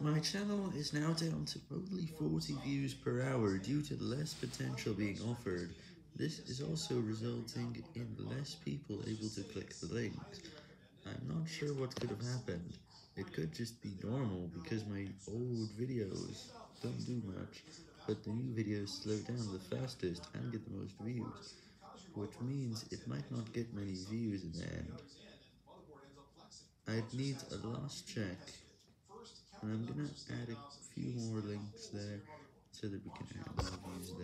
My channel is now down to only 40 views per hour due to less potential being offered. This is also resulting in less people able to click the links. I'm not sure what could have happened. It could just be normal because my old videos don't do much, but the new videos slow down the fastest and get the most views, which means it might not get many views in the end. I'd need a last check, and I'm gonna add a few more links there so that we can add more views.